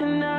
and I